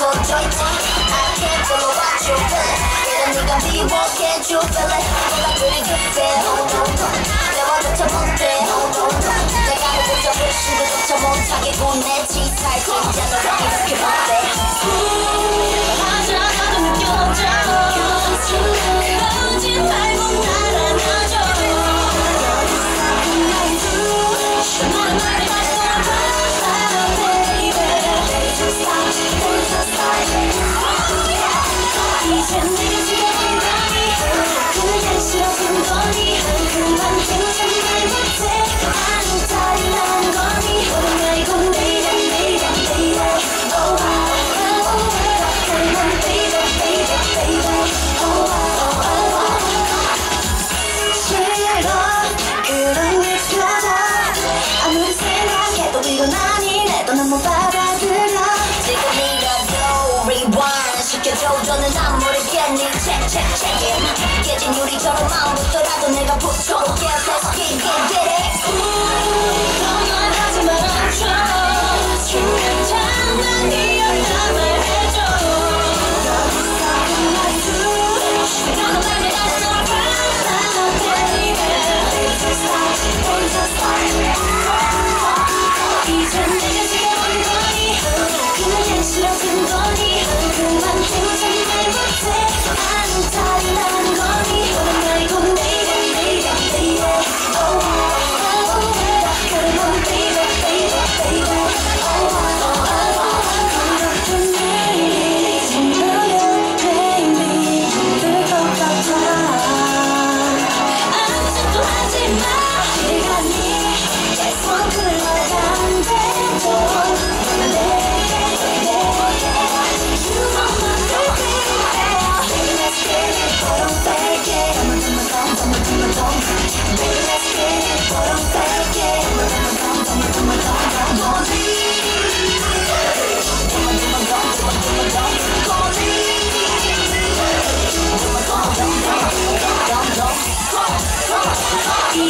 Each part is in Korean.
don't try one I can't tell what you feel 내가 네가 미워 can't you feel it 내가 pretty good feel no no no 내와 대체 못해 no no no 내가 못해 니 check check check it 깨진 유리처럼 마음부터라도 내가 부숴 Get it, get it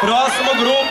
Próximo grupo.